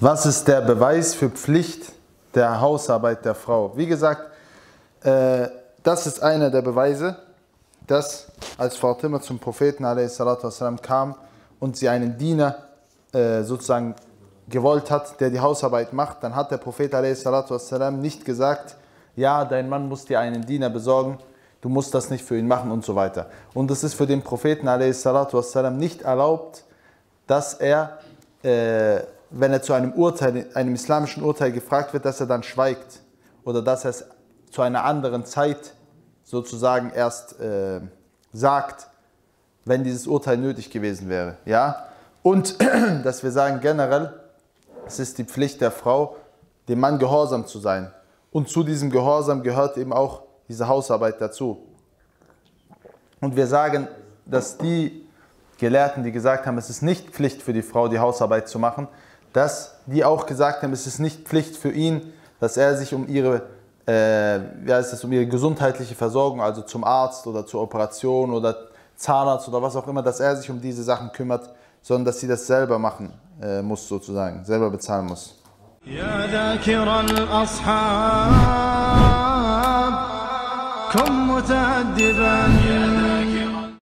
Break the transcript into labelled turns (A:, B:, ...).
A: Was ist der Beweis für Pflicht der Hausarbeit der Frau? Wie gesagt, äh, das ist einer der Beweise, dass als Fatima zum Propheten والسلام, kam und sie einen Diener äh, sozusagen gewollt hat, der die Hausarbeit macht, dann hat der Prophet والسلام, nicht gesagt, ja, dein Mann muss dir einen Diener besorgen, du musst das nicht für ihn machen und so weiter. Und es ist für den Propheten والسلام, nicht erlaubt, dass er, äh, wenn er zu einem Urteil, einem islamischen Urteil gefragt wird, dass er dann schweigt oder dass er es zu einer anderen Zeit sozusagen erst äh, sagt, wenn dieses Urteil nötig gewesen wäre. Ja? Und dass wir sagen generell, es ist die Pflicht der Frau, dem Mann gehorsam zu sein. Und zu diesem Gehorsam gehört eben auch diese Hausarbeit dazu. Und wir sagen, dass die Gelehrten, die gesagt haben, es ist nicht Pflicht für die Frau, die Hausarbeit zu machen, dass die auch gesagt haben, es ist nicht Pflicht für ihn, dass er sich um ihre äh, wie heißt das, um ihre gesundheitliche Versorgung, also zum Arzt oder zur Operation oder Zahnarzt oder was auch immer, dass er sich um diese Sachen kümmert, sondern dass sie das selber machen äh, muss, sozusagen, selber bezahlen muss. يا ذاكر الأصحاب كن متأدبا